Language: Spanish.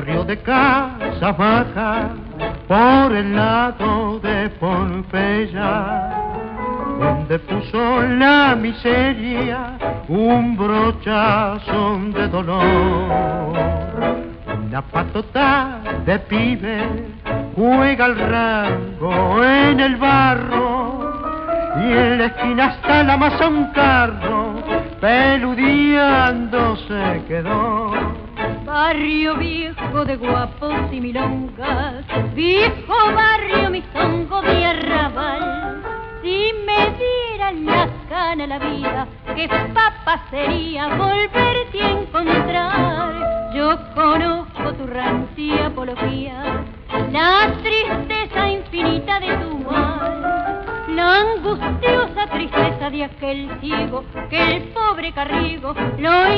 de casa baja por el lado de Pompeya, donde puso la miseria un brochazo de dolor. Una patota de pibe juega el rango en el barro y en la esquina está la masa un carro peludeando se quedó. Barrio viejo de guapos y milongas, viejo barrio misongo de arrabal. Si me dieran la cana la vida, qué papa sería volverte a encontrar. Yo conozco tu rancia apología, la tristeza infinita de tu mal la angustiosa tristeza de aquel ciego que el pobre carrigo lo